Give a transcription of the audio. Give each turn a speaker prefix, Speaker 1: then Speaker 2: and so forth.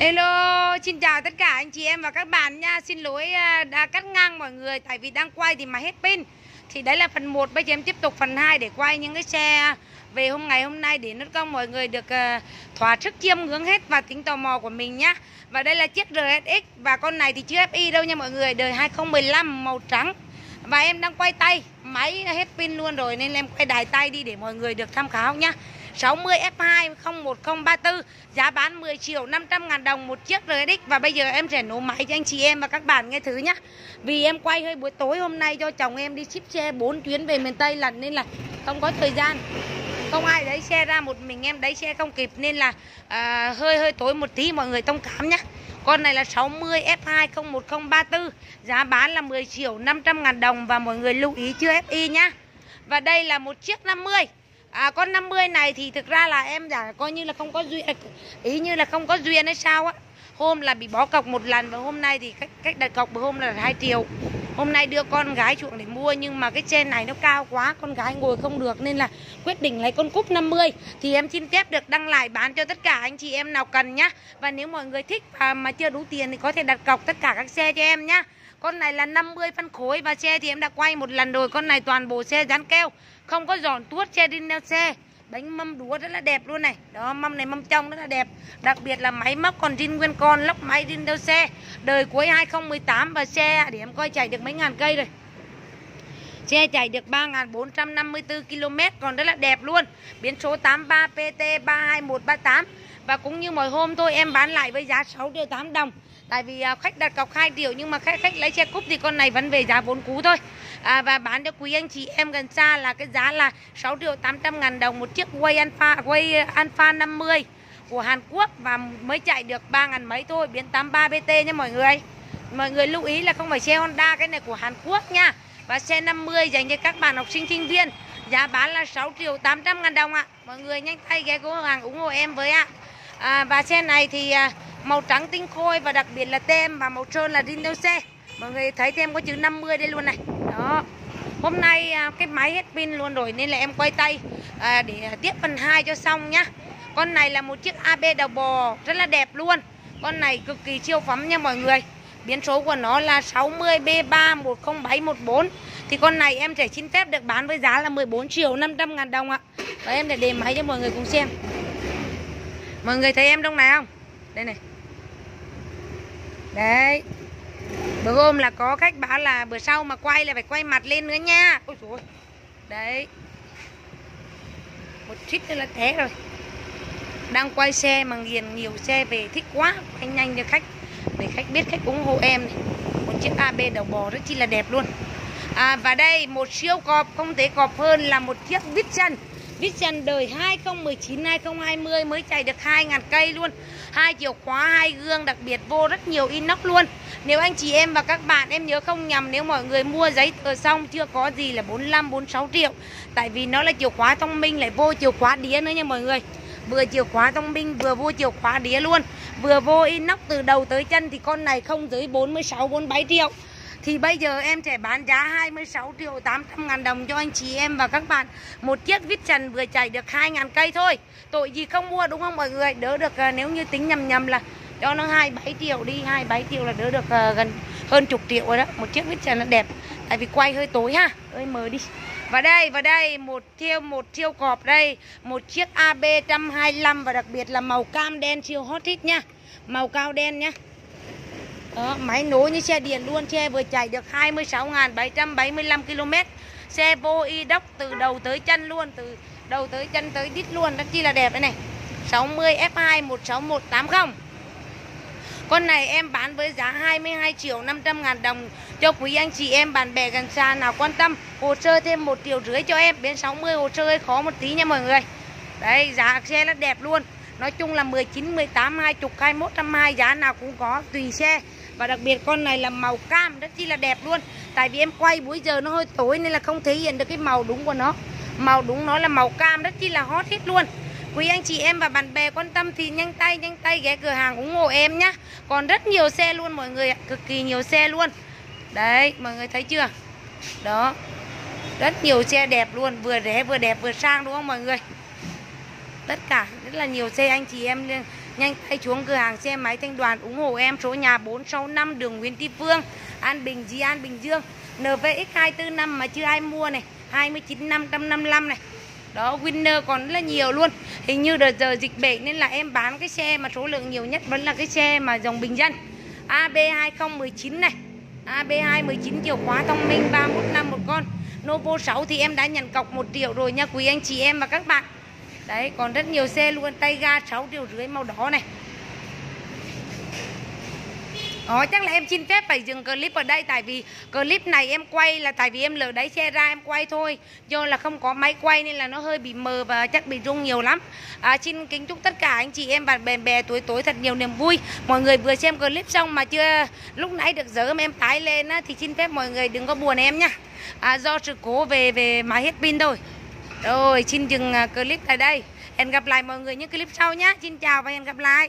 Speaker 1: Hello, xin chào tất cả anh chị em và các bạn nha. Xin lỗi à, đã cắt ngang mọi người Tại vì đang quay thì mà hết pin. Thì đấy là phần 1 Bây giờ em tiếp tục phần 2 để quay những cái xe về hôm ngày hôm nay Để nốt công mọi người được à, thỏa sức chiêm ngưỡng hết và tính tò mò của mình nhá. Và đây là chiếc RSX Và con này thì chưa FI đâu nha mọi người Đời 2015 màu trắng. Và em đang quay tay Máy hết pin luôn rồi nên em quay đài tay đi để mọi người được tham khảo nhá. 60 F2 01034 Giá bán 10 triệu 500 ngàn đồng một chiếc RX Và bây giờ em sẽ nổ máy cho anh chị em và các bạn nghe thứ nhá. Vì em quay hơi buổi tối hôm nay cho chồng em đi ship xe 4 chuyến về miền Tây lần Nên là không có thời gian. Không ai đấy xe ra một mình em đấy xe không kịp Nên là à, hơi hơi tối một tí mọi người thông cảm nhá. Con này là 60 F2 01034 Giá bán là 10 triệu 500 ngàn đồng Và mọi người lưu ý chưa FI nhá. Và đây là một chiếc 50 À con 50 này thì thực ra là em giả coi như là không có duyên Ý như là không có duyên hay sao á. Hôm là bị bỏ cọc một lần Và hôm nay thì cách, cách đặt cọc hôm là 2 triệu. Hôm nay đưa con gái chuộng để mua Nhưng mà cái trên này nó cao quá Con gái ngồi không được Nên là quyết định lấy con cúp 50 Thì em xin phép được đăng lại bán cho tất cả anh chị em nào cần nhá. Và nếu mọi người thích và mà chưa đủ tiền Thì có thể đặt cọc tất cả các xe cho em nhá con này là 50 phân khối và xe thì em đã quay một lần rồi. Con này toàn bộ xe dán keo, Không có giòn tuốt xe đi neo xe. Bánh mâm đúa rất là đẹp luôn này. Đó, mâm này mâm trong rất là đẹp. Đặc biệt là máy móc còn zin nguyên con Lốc máy zin đeo xe. Đời cuối 2018 và xe để em coi chạy được mấy ngàn cây rồi. Xe chạy được 3.454 km Còn rất là đẹp luôn. Biến số 83 PT 32138 Và cũng như mọi hôm thôi, em bán lại với giá 6 triệu 8 đồng. Tại vì à, khách đặt cọc 2 triệu nhưng mà khách khách lấy xe cúp thì con này vẫn về giá vốn cũ thôi. À, và bán cho quý anh chị em gần xa là cái giá là 6 triệu 800 ngàn đồng một chiếc Way Alpha Way Alpha 50 của Hàn Quốc và mới chạy được 3 ngàn mấy thôi, biến 83 BT nha mọi người. Mọi người lưu ý là không phải xe Honda cái này của Hàn Quốc nha. Và xe 50 dành cho các bạn học sinh sinh viên. Giá bán là 6 triệu 800 ngàn đồng ạ. Mọi người nhanh tay ghé cửa hàng ủng hộ em với ạ. À, và xe này thì à, màu trắng tinh khôi và đặc biệt là tem và màu trơn là Rino xe mọi người thấy tem có chữ 50 đây luôn này. Đó. Hôm nay à, cái máy hết pin luôn rồi nên là em quay tay à, để à, tiếp phần 2 cho xong nhá. Con này là một chiếc AB đầu bò rất là đẹp luôn. Con này cực kỳ siêu phẩm nha mọi người. Biến số của nó là 60 B3 10714 thì con này em sẽ xin phép được bán với giá là 14 triệu 500 ngàn đồng ạ. Và em để đề máy cho mọi người cùng xem. Mọi người thấy em trong này không? Đây này đấy. Bữa hôm là có khách bảo là bữa sau mà quay là phải quay mặt lên nữa nha. Ôi trời đấy. Một trích nữa là thế rồi. Đang quay xe mà nghiền nhiều xe về thích quá. Quay nhanh cho khách. Để khách biết khách ủng hộ em này. Một chiếc AB đầu bò rất chi là đẹp luôn. À, và đây một siêu cọp. Không thể cọp hơn là một chiếc Vision. Vision đời 2019 2020 mới chạy được 2.000 cây luôn. Hai chìa khóa, hai gương đặc biệt vô rất nhiều inox luôn. Nếu anh chị em và các bạn em nhớ không nhầm, nếu mọi người mua giấy tờ xong chưa có gì là 45 46 triệu. Tại vì nó là chìa khóa thông minh, lại vô chìa khóa đĩa nữa nha mọi người vừa chìa khóa thông minh vừa vô chìa khóa đĩa luôn. Vừa vô inox từ đầu tới chân thì con này không dưới 46 47 triệu. Thì bây giờ em sẽ bán giá 26 triệu 800 ngàn đồng cho anh chị em và các bạn. Một chiếc vít trần vừa chạy được 2 ngàn cây thôi. Tội gì không mua đúng không mọi người? Đỡ được ờ, nếu như tính nhầm nhầm là cho nó 27 triệu đi 27 triệu là đỡ được ờ, gần hơn chục triệu rồi đó. Một chiếc vít trần nó đẹp. Tại vì quay hơi tối ha. Ơi mờ đi và đây và đây một thiêu một thiêu cọp đây. Một chiếc AB 125 và đặc biệt là màu cam đen siêu hot hit nha. Màu cao đen nhá. Đó, máy nối như xe điện luôn Xe vừa chạy được 26.775 km Xe vô y đốc từ đầu tới chân luôn Từ đầu tới chân tới đít luôn. Rất chi là đẹp đây này. 60 F2 16180 con này em bán với giá 22 triệu 500 ngàn đồng. Cho quý anh chị em bạn bè gần xa nào quan tâm Hồ sơ thêm 1 triệu rưỡi cho em. Bên 60 hồ sơ hơi khó một tí nha mọi người. Đấy, giá xe rất đẹp luôn. Nói chung là 19, 18, 20, 21, 22 giá nào cũng có tùy xe. Và đặc biệt con này là màu cam rất chi là đẹp luôn. Tại vì em quay buổi giờ nó hơi tối nên là không thể hiện được cái màu đúng của nó. Màu đúng nó là màu cam rất chi là hot hit luôn. Quý anh chị em và bạn bè quan tâm thì nhanh tay nhanh tay ghé cửa hàng ủng hộ em nhá. Còn rất nhiều xe luôn, mọi người ạ. Cực kỳ nhiều xe luôn. Đấy, mọi người thấy chưa? Đó. Rất nhiều xe đẹp luôn, Vừa rẻ, vừa đẹp, vừa sang, đúng không mọi người? Tất cả, rất là nhiều xe anh chị em nhanh tay xuống cửa hàng xe máy thanh đoàn ủng hộ em. Số nhà 465 đường Nguyễn Tri Phương, An Bình, Di An, Bình Dương. NVX 245 mà chưa ai mua này. 29 555 này đó, winner còn rất là nhiều luôn. Hình như đợt giờ dịch bệnh nên là em bán cái xe mà số lượng nhiều nhất vẫn là cái xe mà dòng bình dân. AB 2019 này. AB 219 chiều khóa thông minh 31 năm một con. Novo 6 thì em đã nhận cọc 1 triệu rồi nha quý anh chị em và các bạn. Đấy, còn rất nhiều xe luôn. Tay ga 6 triệu rưỡi màu đỏ này. Ồ, chắc là em xin phép phải dừng clip ở đây tại vì clip này em quay là tại vì em lỡ đáy xe ra em quay thôi. Do là không có máy quay nên là nó hơi bị mờ và chắc bị rung nhiều lắm. À, xin kính chúc tất cả anh chị em và bè bè tuổi tối thật nhiều niềm vui. Mọi người vừa xem clip xong mà chưa lúc nãy được dỡ em tái lên á, thì xin phép mọi người đừng có buồn em nhá à, do sự cố về về máy hết pin thôi. Rồi xin dừng à, clip tại đây. Hẹn gặp lại mọi người những clip sau nhé xin chào và hẹn gặp lại.